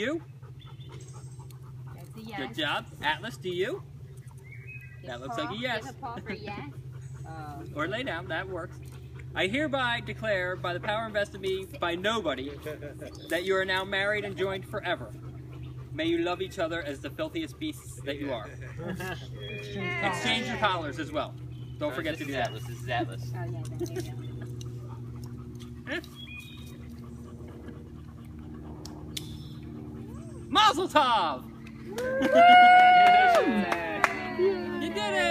you? That's a yes. Good job. Atlas, do you? Give That looks paw. like a yes. Give a paw for yes. Uh, Or lay down, that works. I hereby declare, by the power invested in me by nobody, that you are now married and joined forever. May you love each other as the filthiest beasts that you are. Exchange your collars as well. Don't forget to do that. Atlas. This is Atlas. Oh yeah, Mazel tov!